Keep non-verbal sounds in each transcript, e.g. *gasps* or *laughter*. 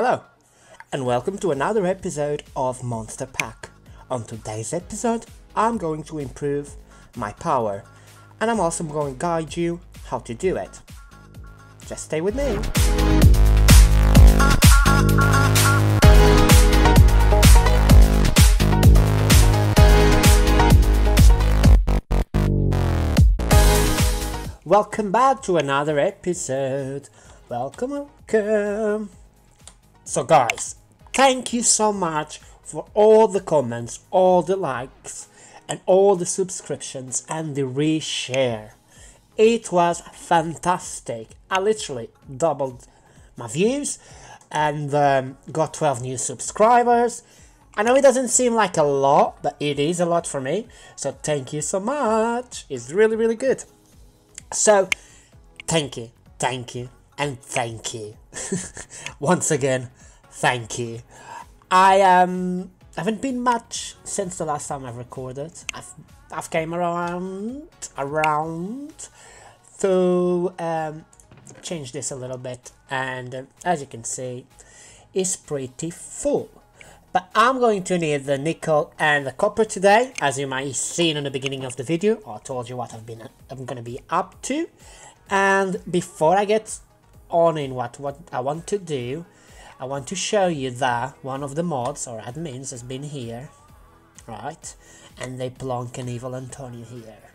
Hello, and welcome to another episode of Monster Pack. On today's episode, I'm going to improve my power, and I'm also going to guide you how to do it. Just stay with me. Welcome back to another episode. Welcome, welcome. So, guys, thank you so much for all the comments, all the likes, and all the subscriptions and the reshare. It was fantastic. I literally doubled my views and um, got 12 new subscribers. I know it doesn't seem like a lot, but it is a lot for me. So thank you so much. It's really, really good. So, thank you, thank you, and thank you. *laughs* Once again, thank you. I um haven't been much since the last time I recorded. I've I've came around around to um change this a little bit, and uh, as you can see, it's pretty full. But I'm going to need the nickel and the copper today, as you might have seen in the beginning of the video. I told you what I've been I'm going to be up to. And before I get on in what, what I want to do, I want to show you that one of the mods or admins has been here, right? And they plonk an evil Antonio here,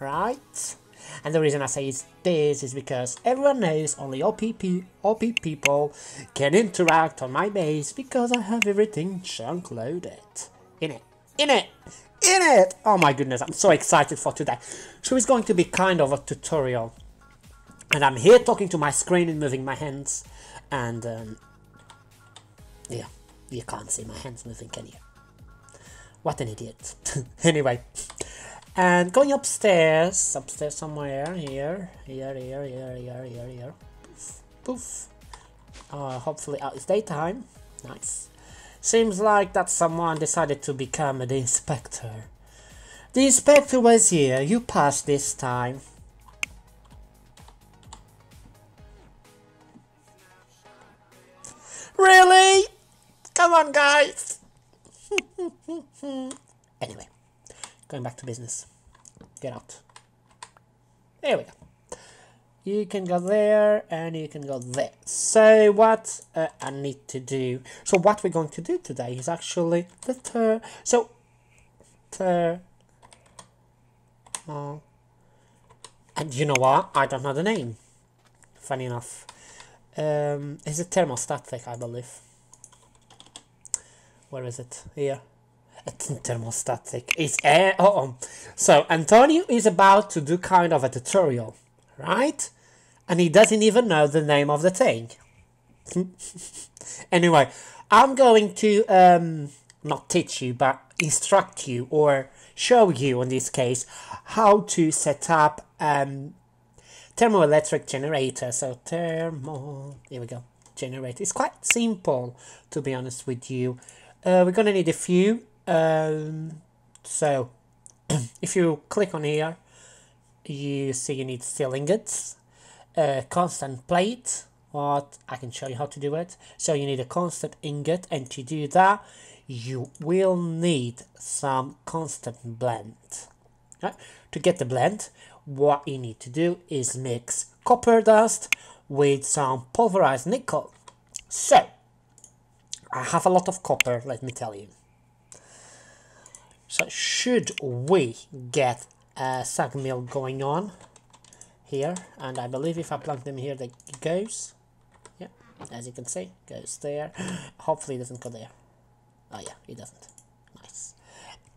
right? And the reason I say it's this is because everyone knows only OPP, OP people can interact on my base because I have everything chunk loaded. In it. In it! In it! Oh my goodness, I'm so excited for today. So it's going to be kind of a tutorial. And I'm here talking to my screen and moving my hands. And, um, yeah, you can't see my hands moving, can you? What an idiot. *laughs* anyway. And going upstairs, upstairs somewhere, here, here, here, here, here, here, here. Poof, poof. Uh, hopefully, uh, it's daytime. Nice. Seems like that someone decided to become an inspector. The inspector was here, you passed this time. Really? Come on, guys! *laughs* anyway. Going back to business. Get out. There we go. You can go there and you can go there. So what uh, I need to do. So what we're going to do today is actually the tur. So tur. Oh. And you know what? I don't know the name. Funny enough. Um, is it thermostatic, I believe. Where is it? Here It's thermostatic It's air. Uh oh. So Antonio is about to do kind of a tutorial, right? And he doesn't even know the name of the thing. *laughs* anyway, I'm going to um, not teach you, but instruct you or show you in this case how to set up um, thermoelectric generator. So thermo, here we go, generator. It's quite simple to be honest with you. Uh, we're gonna need a few um, so *clears throat* if you click on here you see you need steel ingots a constant plate what I can show you how to do it so you need a constant ingot and to do that you will need some constant blend right? to get the blend what you need to do is mix copper dust with some pulverized nickel so I have a lot of copper let me tell you so should we get a sag mill going on here, and I believe if I plug them here, it goes. Yeah, as you can see, goes there. *gasps* Hopefully it doesn't go there. Oh yeah, it doesn't. Nice.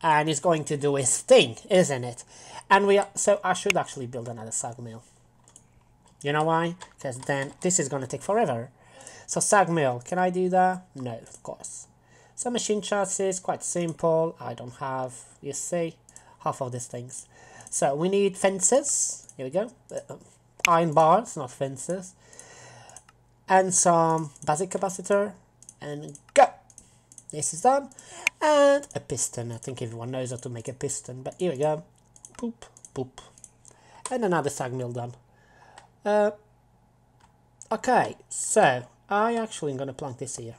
And it's going to do its thing, isn't it? And we are, so I should actually build another sag mill. You know why? Because then this is going to take forever. So sag mill, can I do that? No, of course. So machine chassis, quite simple. I don't have, you see, half of these things. So we need fences. Here we go. Uh, iron bars, not fences. And some basic capacitor. And go! This is done. And a piston. I think everyone knows how to make a piston. But here we go. Boop, boop. And another sag mill done. Uh, okay, so I actually am going to plunk this here.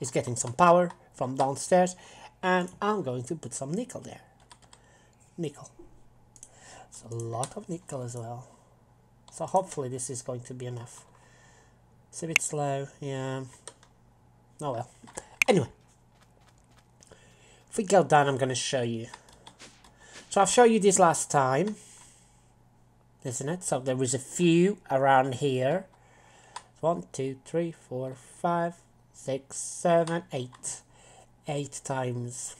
It's getting some power from downstairs and I'm going to put some nickel there. Nickel. It's a lot of nickel as well. So hopefully this is going to be enough. It's a bit slow, yeah. Oh well. Anyway. If we go down, I'm going to show you. So I've shown you this last time. Isn't it? So there is a few around here. One, two, three, four, five, six, seven, eight. Eight times.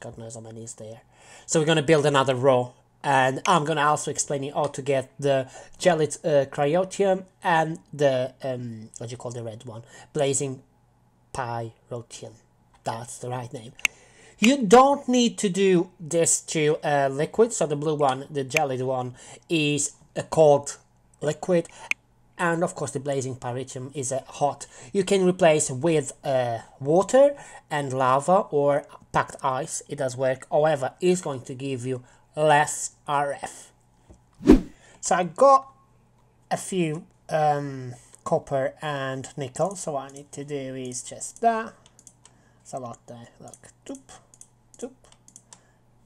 God knows how many is there. So we're going to build another row and I'm gonna also explain you how to get the gelid uh, cryotheum and the um, what do you call the red one blazing pyrotheum that's the right name you don't need to do this to uh, liquid. So the blue one the gelid one is a cold liquid. And of course the blazing pyrotheum is a hot. You can replace with uh, water and lava or packed ice. It does work. However it's going to give you less RF. So I got a few um, copper and nickel, so what I need to do is just that. It's a lot there, look, doop.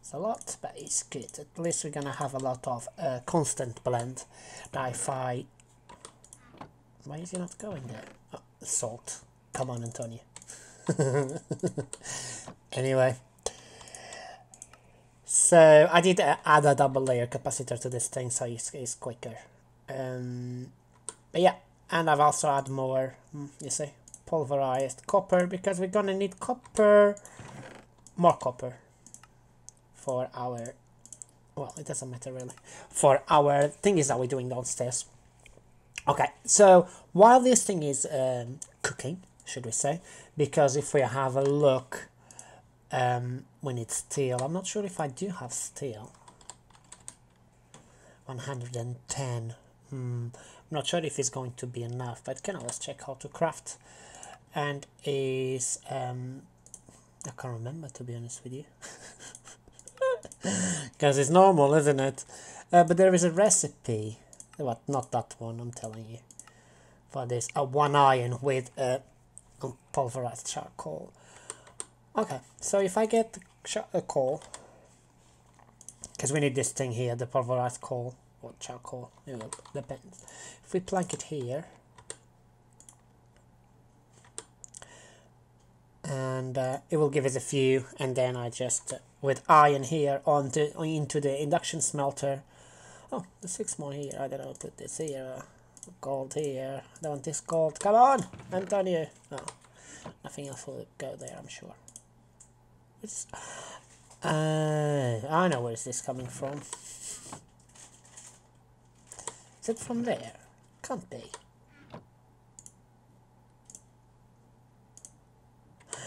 It's a lot, but it's good. At least we're gonna have a lot of uh, constant blend. That if I... Why is he not going there? Oh, salt. Come on, Antonio. *laughs* anyway. So I did add a double layer capacitor to this thing so it's, it's quicker. Um, but yeah, and I've also added more, hmm, you see, pulverized copper because we're gonna need copper, more copper for our, well, it doesn't matter really, for our thing is that we're doing downstairs. Okay, so while this thing is um, cooking, should we say, because if we have a look um, we need steel. I'm not sure if I do have steel. 110. Hmm. I'm not sure if it's going to be enough, but can always check how to craft. And is um, I can't remember to be honest with you, *laughs* *gasps* because it's normal, isn't it? Uh, but there is a recipe. What? Not that one. I'm telling you. For this, a one iron with a pulverized charcoal. Okay, so if I get a coal, because we need this thing here, the pulverized coal, or charcoal, know, depends. If we plunk it here, and uh, it will give us a few, and then I just, uh, with iron here, onto, into the induction smelter, oh, the six more here, I don't know, put this here, gold here, I don't want this gold, come on, Antonio, no, nothing else will go there, I'm sure. It's, uh, I know where is this coming from. Is it from there? Can't be.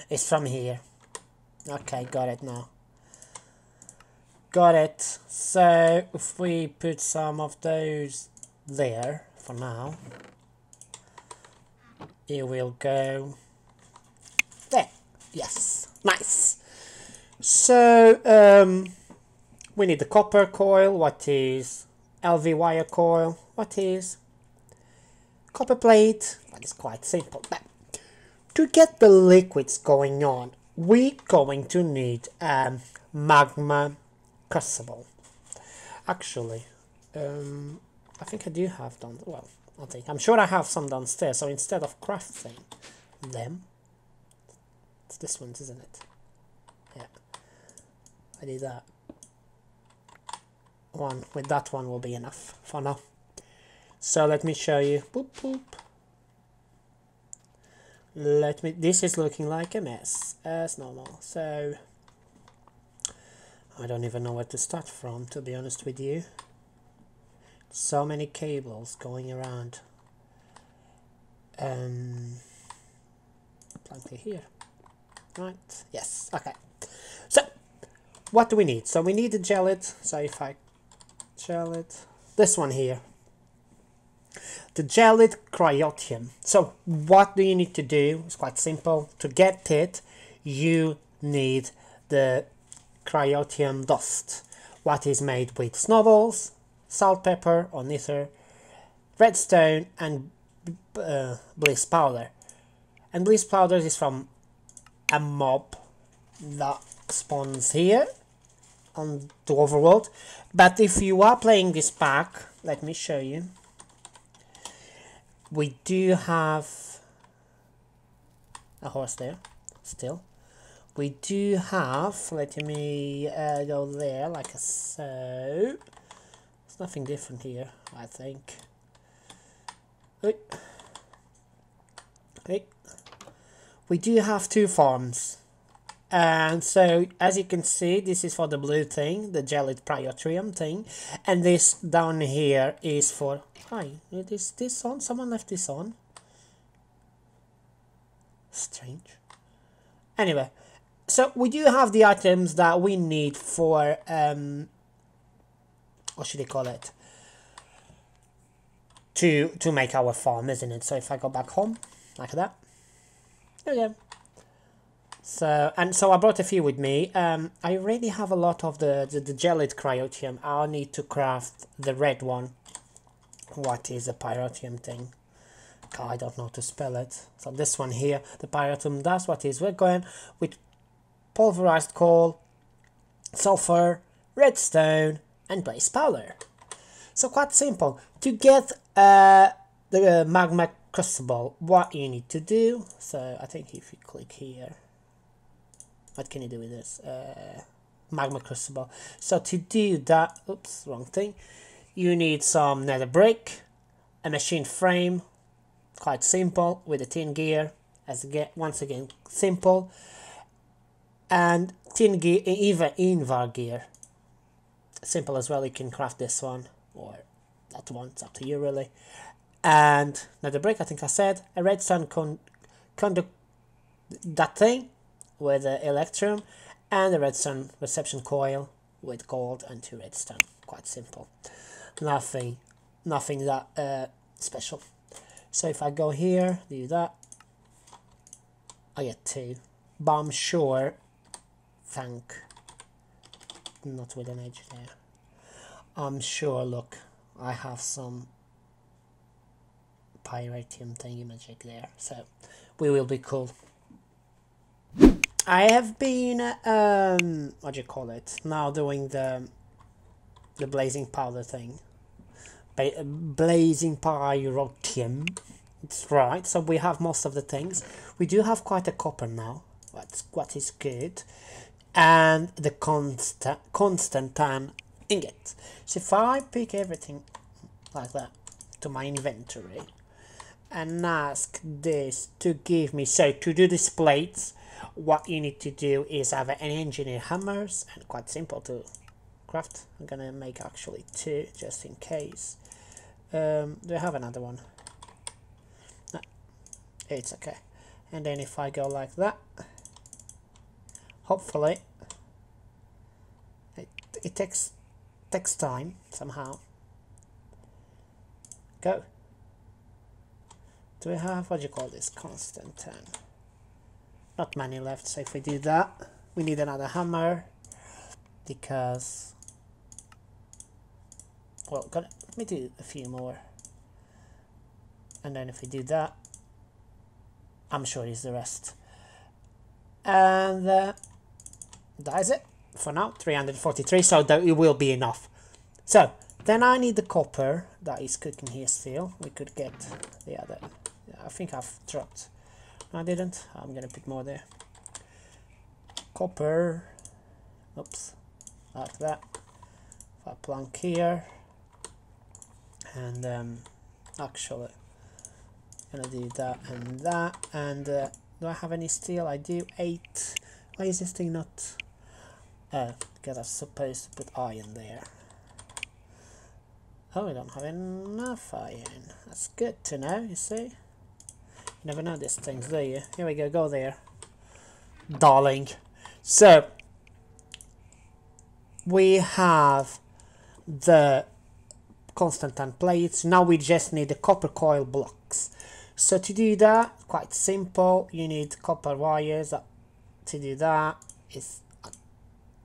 It's from here. Okay, got it now. Got it. So, if we put some of those there for now, it will go there. Yes, nice. So, um, we need the copper coil, what is LV wire coil, what is copper plate, that is quite simple. But to get the liquids going on, we're going to need a magma crucible. Actually, um, I think I do have done, well, I think, I'm sure I have some downstairs, so instead of crafting them, it's this one, isn't it? Yeah, I need that. One with that one will be enough for now. So let me show you. Boop boop. Let me this is looking like a mess as normal. So I don't even know where to start from to be honest with you so many cables going around um plenty here right yes okay so what do we need? So we need the gelid. So if I gelid, this one here, the gelid cryotheum. So what do you need to do? It's quite simple. To get it, you need the cryotheum dust. What is made with snowballs, salt, pepper or nether, redstone and uh, blizz powder. And Blaze powder is from a mob that spawns here on the overworld. But if you are playing this pack, let me show you. We do have a horse there, still. We do have, let me uh, go there like so. There's nothing different here, I think. Wait. Wait. We do have two farms and so as you can see this is for the blue thing the gelid cryotheum thing and this down here is for hi is this on someone left this on strange anyway so we do have the items that we need for um what should they call it to to make our farm isn't it so if i go back home like that there we go so, and so I brought a few with me. Um, I already have a lot of the, the, the gelid cryotheum. I'll need to craft the red one. What is a pyrotheum thing? I don't know to spell it. So this one here, the pyrotheum, that's what is. We're going with pulverized coal, sulfur, redstone, and blaze powder. So quite simple. To get uh, the magma crucible, what you need to do, so I think if you click here, what can you do with this? Uh, magma crucible so to do that oops wrong thing. You need some nether brick a machine frame quite simple with a tin gear. As again once again simple and tin gear even invar gear simple as well you can craft this one or that one it's up to you really and another brick i think i said a redstone con conduct that thing with the electrum and the redstone reception coil with gold and two redstone. Quite simple. Nothing, nothing that uh, special. So if I go here, do that, I get two. But I'm sure, thank, not with an edge there. I'm sure, look, I have some pyrotheum thingy magic there. So we will be cool. I have been, um, what do you call it, now doing the, the blazing powder thing. Ba blazing pyrotheum. It's right, so we have most of the things. We do have quite a copper now, That's what is good. And the constant, Constantan ingot. So if I pick everything like that to my inventory and ask this to give me, so to do these plates, what you need to do is have an engineer hammers and quite simple to craft. I'm gonna make actually two just in case. Um, do I have another one? No, it's okay. And then if I go like that hopefully. It, it takes takes time somehow. Go. Do we have what do you call this constantan not many left so if we do that we need another hammer because well let me do a few more. And then if we do that I'm sure it's the rest. And uh, that is it for now 343 so that it will be enough so then I need the copper that is cooking here still we could get the other I think I've dropped I didn't. I'm gonna put more there. Copper. Oops. Like that. If I plunk here. And um, actually, gonna do that and that. And uh, do I have any steel? I do. Eight. Why is this thing not? Uh, because I'm supposed to put iron there. Oh, we don't have enough iron. That's good to know, you see. Never know these things, do you? Here we go, go there. Darling. So, we have the Constantan plates. Now we just need the copper coil blocks. So to do that, quite simple. You need copper wires. To do that, it's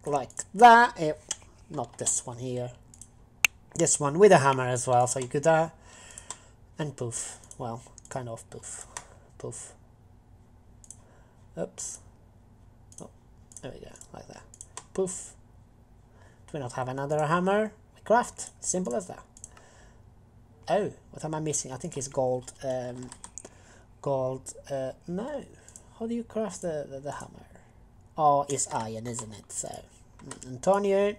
like that. It, not this one here. This one with a hammer as well. So you could, uh, and poof. Well, kind of poof poof Oops. Oh, there we go, like that. Poof. Do we not have another hammer? We craft. Simple as that. Oh, what am I missing? I think it's gold. Um, gold. Uh, no. How do you craft the, the, the hammer? Oh, it's iron, isn't it? So, Antonio,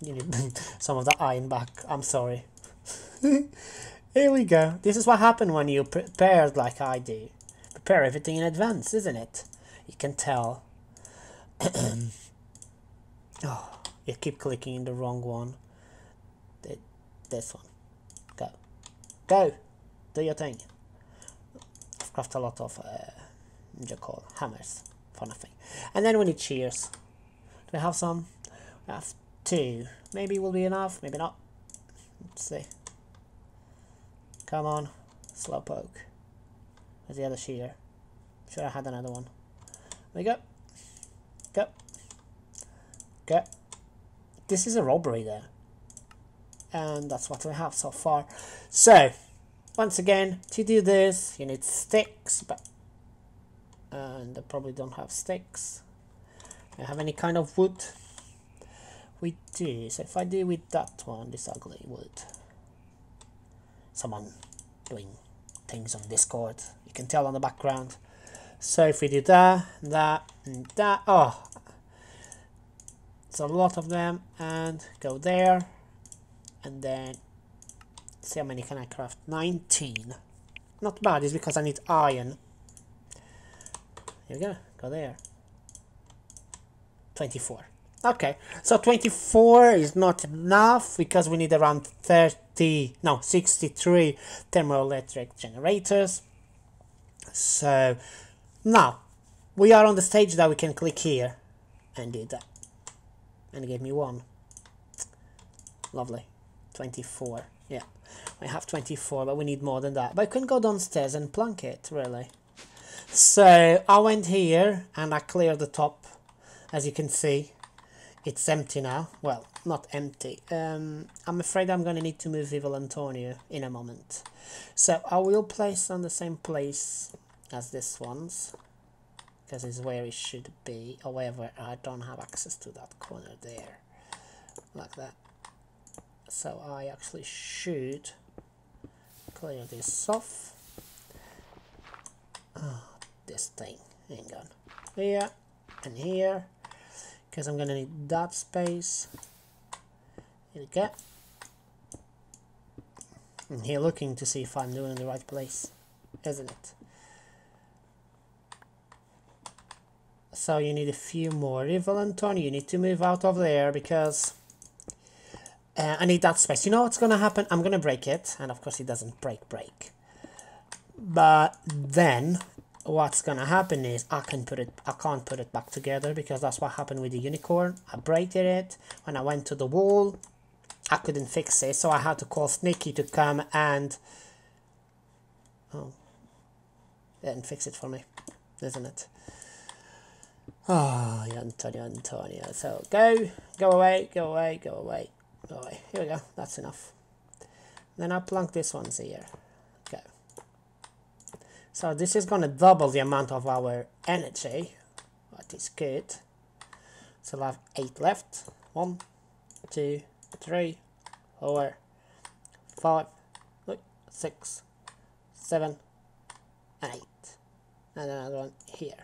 you need *laughs* some of the iron back. I'm sorry. *laughs* Here we go. This is what happened when you prepared like I do. Prepare everything in advance, isn't it? You can tell. *clears throat* oh, you keep clicking in the wrong one. This one. Go. Go! Do your thing. I've crafted a lot of uh, call hammers for nothing. And then we need shears. We have some? We have two. Maybe will be enough, maybe not. Let's see. Come on, slowpoke. Where's the other shear? Should I had another one. There we go. Go. Go. This is a robbery there. And that's what we have so far. So, once again, to do this, you need sticks, but and I probably don't have sticks. I have any kind of wood? Do. So if I do with that one, this ugly wood someone doing things on Discord. You can tell on the background. So if we do that, that, and that, oh, it's a lot of them, and go there, and then see how many can I craft? 19. Not bad, it's because I need iron. Here we go, go there. 24. Okay, so 24 is not enough because we need around 30, no, 63 thermoelectric generators. So now we are on the stage that we can click here and do that. And gave me one. Lovely. 24. Yeah, I have 24, but we need more than that. But I couldn't go downstairs and plunk it, really. So I went here and I cleared the top, as you can see it's empty now. Well, not empty. Um, I'm afraid I'm going to need to move Evil Antonio in a moment. So I will place on the same place as this one's. Because it's where it should be. However, I don't have access to that corner there. Like that. So I actually should clear this off. Oh, this thing. Hang on. Here and here because I'm gonna need that space. Here we go. And here looking to see if I'm doing the right place isn't it? So you need a few more Antonio you need to move out of there because uh, I need that space. You know what's gonna happen? I'm gonna break it. And of course it doesn't break break. But then what's gonna happen is I can put it I can't put it back together because that's what happened with the unicorn. I break it. When I went to the wall I couldn't fix it so I had to call Sneaky to come and oh and fix it for me isn't it? Oh Antonio Antonio. So go go away go away go away go away. Here we go. That's enough. Then I plunk this one's here so this is going to double the amount of our energy. That is good. So we'll have 8 left. One, two, three, four, five, six, seven, and 8. And another one here.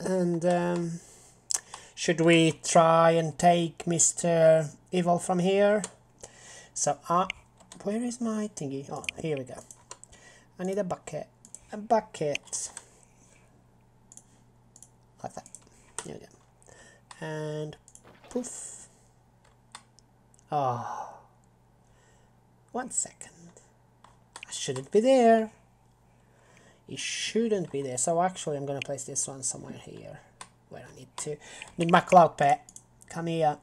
And um, should we try and take Mr. Evil from here? So I uh, where is my thingy? Oh, here we go. I need a bucket. A bucket. Like that. Here we go. And poof. Oh. One second. I shouldn't be there. It shouldn't be there. So actually I'm going to place this one somewhere here. Where I need to. Need my cloud pet. Come here.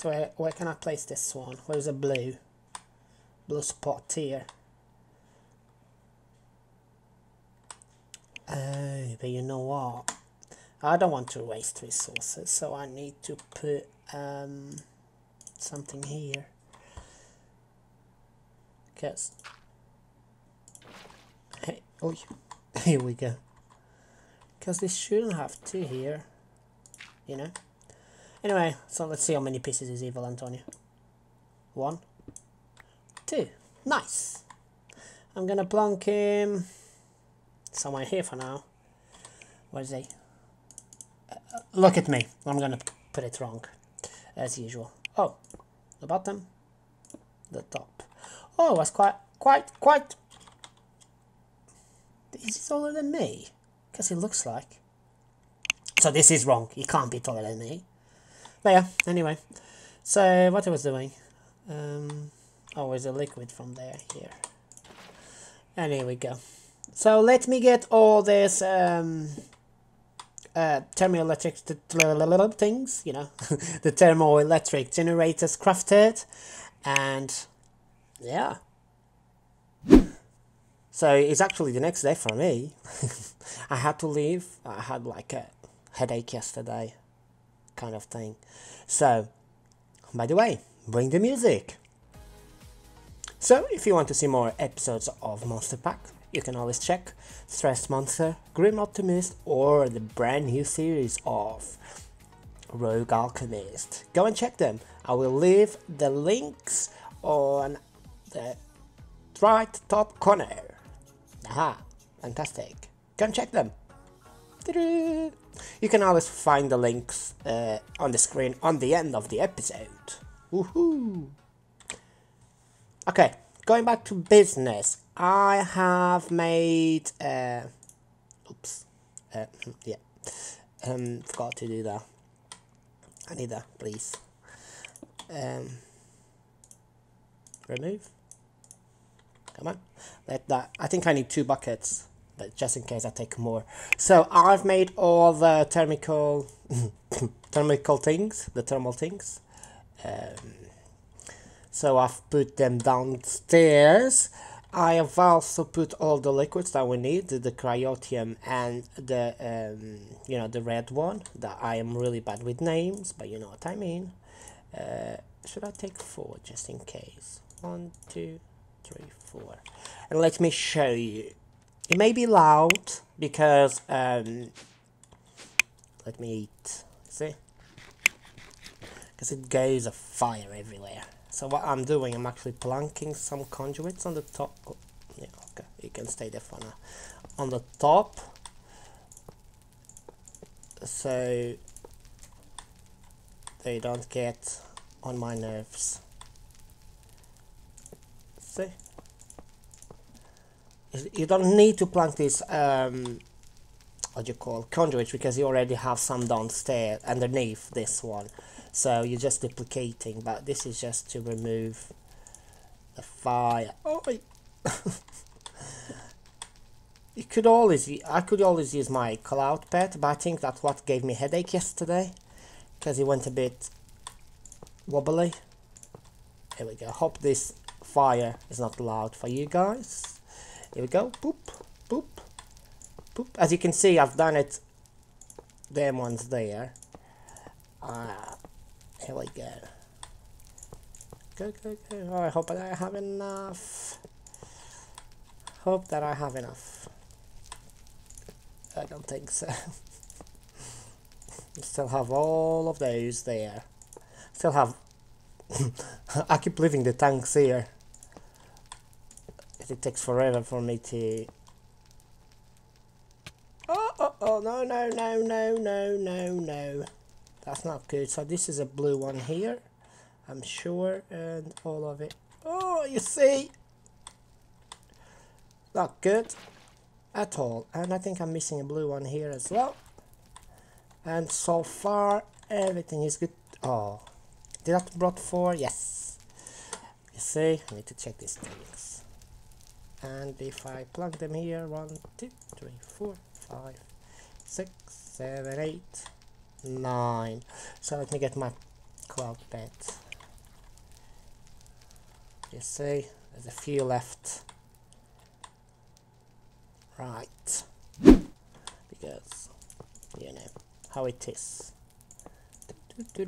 So where, where can I place this one? Where's the blue? Blue spot here. Oh, but you know what? I don't want to waste resources, so I need to put um, something here. Because Hey, Oh, *laughs* here we go. Because this shouldn't have two here. You know? Anyway, so let's see how many pieces is Evil Antonio. One. Two. Nice. I'm gonna plonk him somewhere here for now. Where is he? Uh, look at me. I'm gonna put it wrong. As usual. Oh, the bottom. The top. Oh, that's quite, quite, quite... Is he taller than me? Because he looks like. So this is wrong. He can't be taller than me. But yeah, anyway. So, what I was doing. Um, oh, there's a liquid from there, here. And here we go. So, let me get all this... Um, uh, thermoelectric things, you know, *laughs* the thermoelectric generators crafted, and yeah. So it's actually the next day for me. *laughs* I had to leave. I had like a headache yesterday, kind of thing. So, by the way, bring the music. So, if you want to see more episodes of Monster Pack, you can always check Stress Monster, Grim Optimist, or the brand new series of Rogue Alchemist. Go and check them. I will leave the links on the right top corner. Aha, fantastic. Go and check them. You can always find the links uh, on the screen on the end of the episode. Woohoo! Okay, going back to business. I have made, uh, oops, uh, *laughs* yeah, um, forgot to do that. I need that, please. Um, remove. Come on, let that. I think I need two buckets, but just in case I take more. So I've made all the thermical, *coughs* thermical things, the thermal things. Um, so I've put them downstairs I have also put all the liquids that we need, the cryotheum and the, um, you know, the red one, that I am really bad with names, but you know what I mean. Uh, should I take four just in case? One, two, three, four. And let me show you. It may be loud because, um, let me eat, see? Because it goes a fire everywhere. So what I'm doing, I'm actually planking some conduits on the top. Oh, yeah, okay, you can stay there for now. On the top. So they don't get on my nerves. See? You don't need to plank this um, what do you call conduits because you already have some downstairs underneath this one. So you're just duplicating but this is just to remove the fire. Oh *laughs* you could always I could always use my cloud pet but I think that's what gave me headache yesterday because it went a bit wobbly. Here we go. Hope this fire is not loud for you guys here we go boop boop boop as you can see I've done it them ones there uh, here we go. Go, go, go. Oh, I hope that I have enough. Hope that I have enough. I don't think so. *laughs* Still have all of those there. Still have... *laughs* I keep leaving the tanks here. It takes forever for me to... Oh, oh, oh, no, no, no, no, no, no, no. That's not good. So this is a blue one here I'm sure and all of it. Oh you see? Not good at all. And I think I'm missing a blue one here as well. And so far everything is good. Oh did that brought four? Yes. You see? I need to check these things and if I plug them here one two three four five six seven eight nine. So let me get my cloud pet. You see, there's a few left. Right. Because, you know, how it is. Here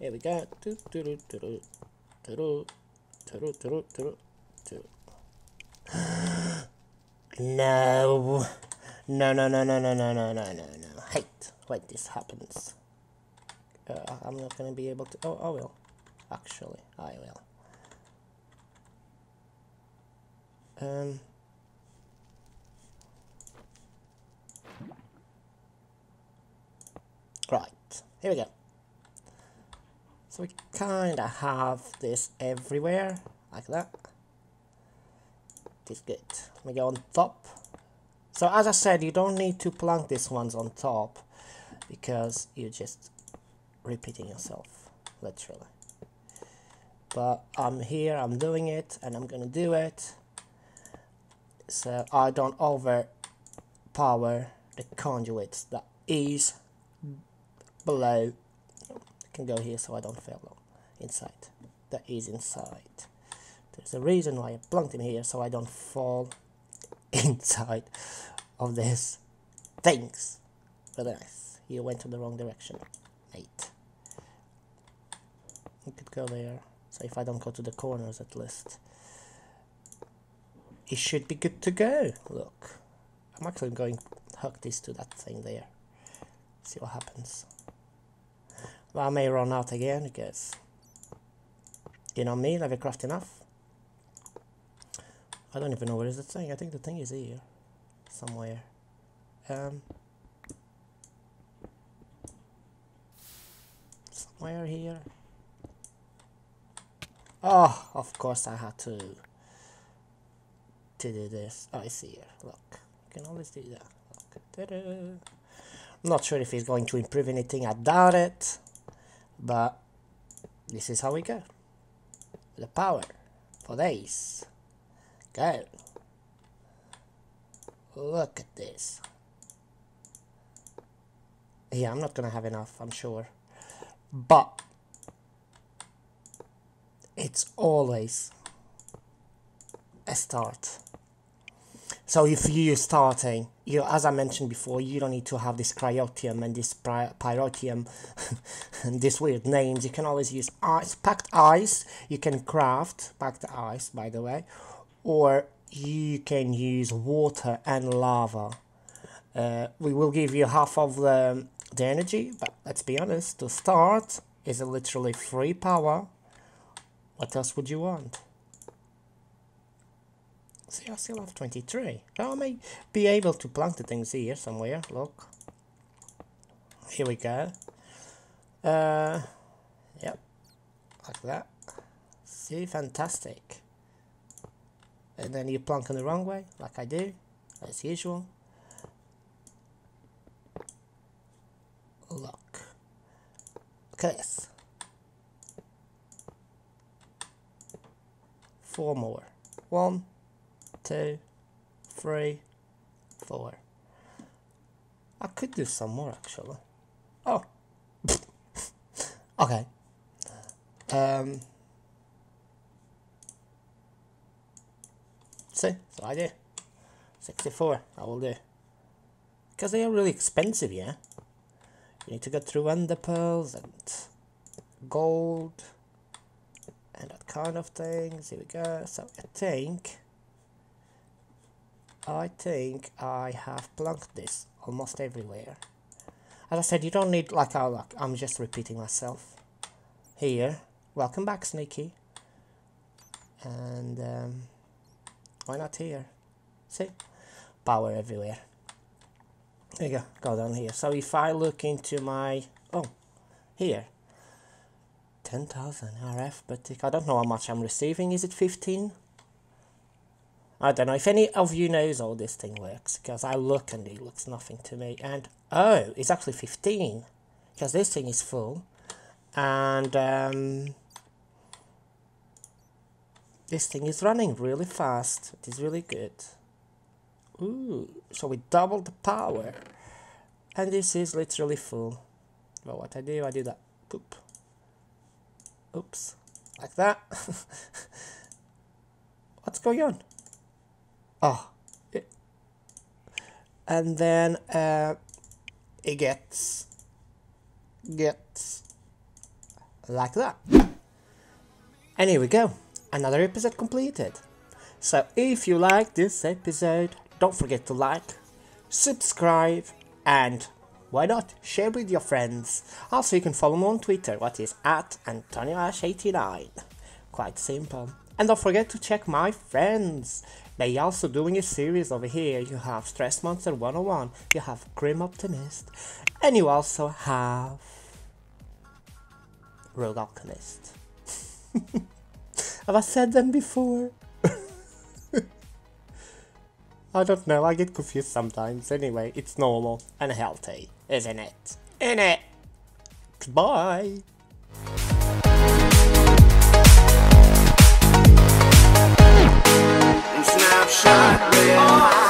we go. *gasps* No. No, no, no, no, no, no, no, no, no, no. Hate when this happens. Uh, I'm not gonna be able to. Oh, I will. Actually, I will. Um. Right, here we go. So we kind of have this everywhere, like that. This good. Me go on top. So as I said, you don't need to plunk these ones on top because you're just repeating yourself, literally. But I'm here, I'm doing it, and I'm gonna do it. So I don't overpower the conduits that is below. Can go here so I don't fall inside. That is inside. There's a reason why I plunked him here so I don't fall *laughs* inside of this things. But nice. You went in the wrong direction, mate. You could go there. So if I don't go to the corners at least. It should be good to go. Look. I'm actually going to hook this to that thing there. See what happens. I may run out again because you know me, never craft enough. I don't even know where is the thing. I think the thing is here. Somewhere. Um, somewhere here. Oh, of course I had to to do this. Oh, I see here. Look, you can always do that. Look. Not sure if he's going to improve anything. I doubt it, but this is how we go. The power for days. Go. Look at this. Yeah, I'm not gonna have enough, I'm sure. But it's always a start. So if you're starting, you as I mentioned before, you don't need to have this cryotheum and this pyrotheum *laughs* and these weird names. You can always use ice, packed ice. You can craft packed ice, by the way, or you can use water and lava. Uh, we will give you half of the, the energy, but let's be honest, to start is a literally free power. What else would you want? See, I still have 23. I may be able to plant the things here somewhere, look. Here we go. Uh, yep, like that. See, fantastic and then you plunk in the wrong way like I do as usual look look at this four more one two three four I could do some more actually oh *laughs* okay um See, so I do. 64, I will do. Because they are really expensive, yeah? You need to go through ender pearls and gold and that kind of things. Here we go. So I think, I think I have plunked this almost everywhere. As I said, you don't need, like, oh, look, I'm just repeating myself. Here, welcome back, Sneaky. And, um, why not here? See? Power everywhere. There you go. Go down here. So if I look into my... Oh, here. 10,000 RF, but I don't know how much I'm receiving. Is it 15? I don't know if any of you knows how this thing works, because I look and it looks nothing to me. And, oh, it's actually 15, because this thing is full. And, um, this thing is running really fast. It is really good. Ooh, so we double the power. And this is literally full. But what I do, I do that. Poop. Oops. Like that. *laughs* What's going on? Oh. And then uh, it gets gets like that. And here we go another episode completed. So if you like this episode, don't forget to like, subscribe, and why not share with your friends. Also, you can follow me on Twitter, what is at AntonioAsh89. Quite simple. And don't forget to check my friends. They also doing a series over here. You have Stress Monster 101, you have Grim Optimist, and you also have Rogue Alchemist. *laughs* have I said them before? *laughs* I don't know, I get confused sometimes. Anyway, it's normal and healthy, isn't it? In it! Goodbye! Snapshot,